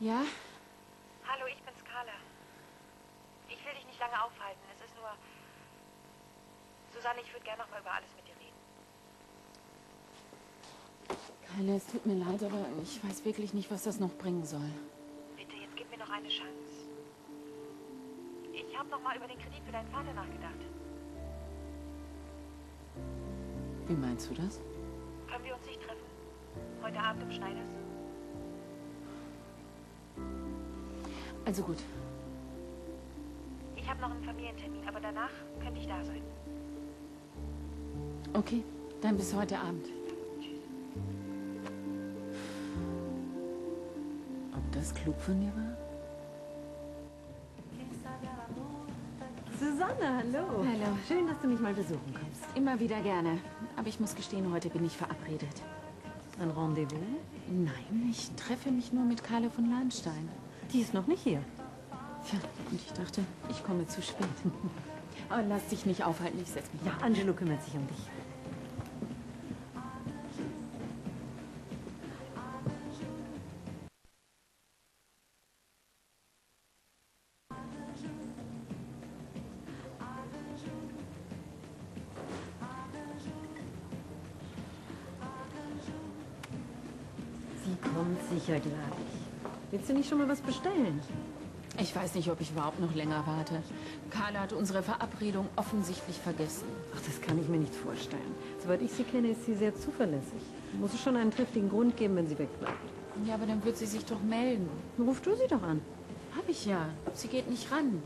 Ja? Hallo, ich bin's, Carla. Ich will dich nicht lange aufhalten. Es ist nur... Susanne, ich würde gerne noch mal über alles mit dir reden. Keine, es tut mir leid, aber ich weiß wirklich nicht, was das noch bringen soll. Bitte, jetzt gib mir noch eine Chance. Ich habe noch mal über den Kredit für deinen Vater nachgedacht. Wie meinst du das? Können wir uns nicht treffen? Heute Abend im Schneiders. Also gut. Ich habe noch einen Familientermin, aber danach könnte ich da sein. Okay, dann bis heute Abend. Tschüss. Ob das klug von dir war? Susanne, hallo. Hallo. Schön, dass du mich mal besuchen kommst. Immer wieder gerne. Aber ich muss gestehen, heute bin ich verabredet. Ein Rendezvous? Nein, ich treffe mich nur mit Carla von Lahnstein. Die ist noch nicht hier. Tja, und ich dachte, ich komme zu spät. Aber lass dich nicht aufhalten, ich setz mich. Ja, Angelo kümmert sich um dich. Sie kommt sicher gleich. Willst du nicht schon mal was bestellen? Ich weiß nicht, ob ich überhaupt noch länger warte. Carla hat unsere Verabredung offensichtlich vergessen. Ach, das kann ich mir nicht vorstellen. Soweit ich sie kenne, ist sie sehr zuverlässig. Muss es schon einen triftigen Grund geben, wenn sie wegbleibt. Ja, aber dann wird sie sich doch melden. Ruf du sie doch an. Hab ich ja. Sie geht nicht ran.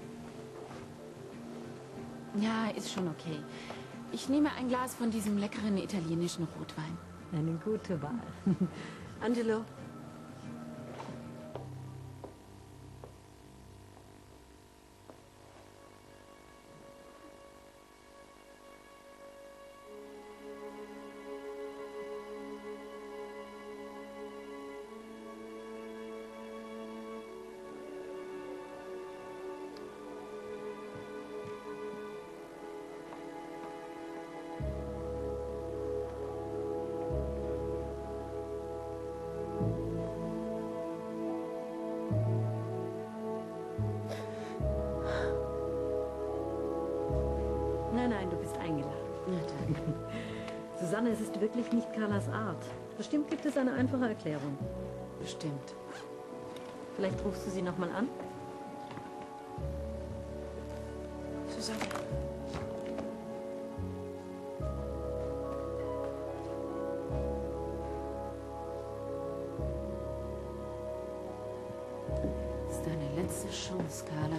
Ja, ist schon okay. Ich nehme ein Glas von diesem leckeren italienischen Rotwein. Eine gute Wahl. Angelo, Susanne, es ist wirklich nicht Carlas Art. Bestimmt gibt es eine einfache Erklärung. Bestimmt. Vielleicht rufst du sie nochmal an? Susanne. Das ist deine letzte Chance, Carla.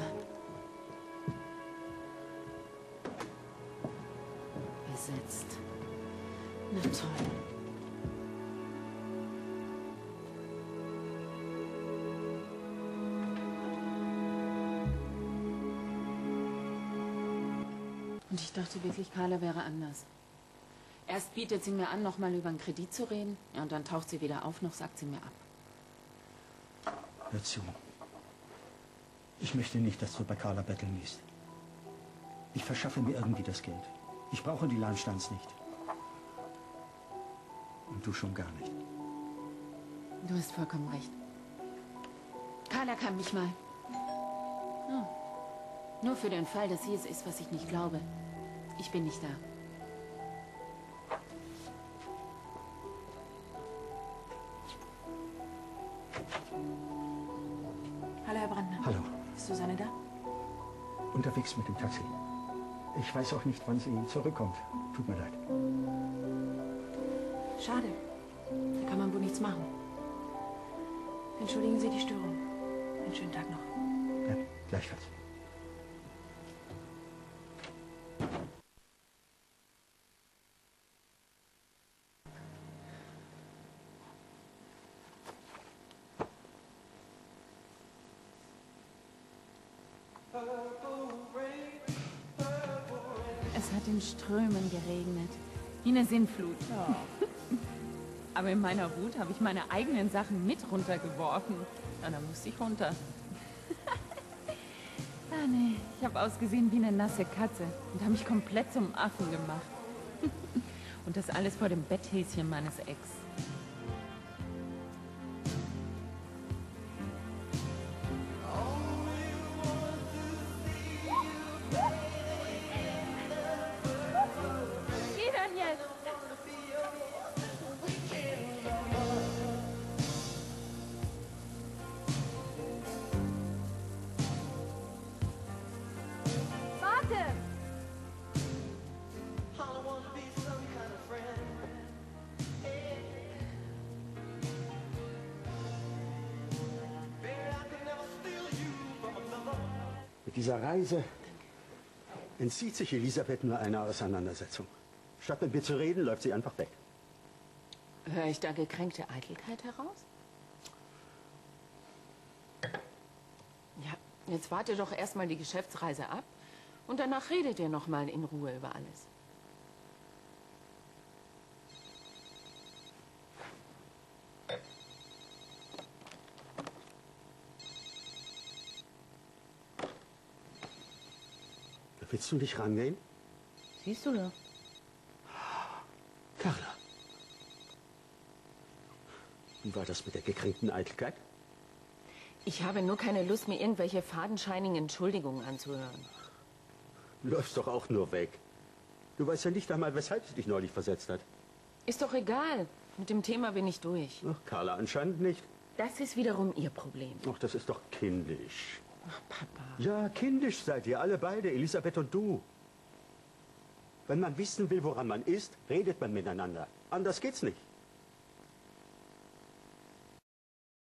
Besetzt. Na toll. Und ich dachte wirklich, Carla wäre anders. Erst bietet sie mir an, nochmal über einen Kredit zu reden. Ja, und dann taucht sie weder auf, noch sagt sie mir ab. Hör zu. Ich möchte nicht, dass du bei Carla betteln gehst. Ich verschaffe mir irgendwie das Geld. Ich brauche die Landstands nicht. Und du schon gar nicht. Du hast vollkommen recht. Carla kann mich mal. Ja. Nur für den Fall, dass sie es ist, was ich nicht glaube. Ich bin nicht da. Hallo, Herr Brandner. Hallo. Ist Susanne da? Unterwegs mit dem Taxi. Ich weiß auch nicht, wann sie zurückkommt. Tut mir leid. Schade. Da kann man wohl nichts machen. Entschuldigen Sie die Störung. Einen schönen Tag noch. Ja, gleichfalls. Es hat in Strömen geregnet. Wie eine Sinnflut. Aber in meiner Wut habe ich meine eigenen Sachen mit runtergeworfen. Na, dann musste ich runter. ah, nee. Ich habe ausgesehen wie eine nasse Katze und habe mich komplett zum Affen gemacht. und das alles vor dem Betthäschen meines Ex. Dieser Reise entzieht sich Elisabeth nur einer Auseinandersetzung. Statt mit mir zu reden, läuft sie einfach weg. Höre ich da gekränkte Eitelkeit heraus? Ja, jetzt warte doch erstmal die Geschäftsreise ab und danach redet ihr noch mal in Ruhe über alles. Willst du nicht rangehen? Siehst du doch. Carla. Wie war das mit der gekränkten Eitelkeit? Ich habe nur keine Lust, mir irgendwelche fadenscheinigen Entschuldigungen anzuhören. Du läufst doch auch nur weg. Du weißt ja nicht einmal, weshalb sie dich neulich versetzt hat. Ist doch egal. Mit dem Thema bin ich durch. Ach, Carla, anscheinend nicht. Das ist wiederum ihr Problem. Ach, das ist doch kindisch. Papa. Ja, kindisch seid ihr alle beide, Elisabeth und du. Wenn man wissen will, woran man ist, redet man miteinander. Anders geht's nicht.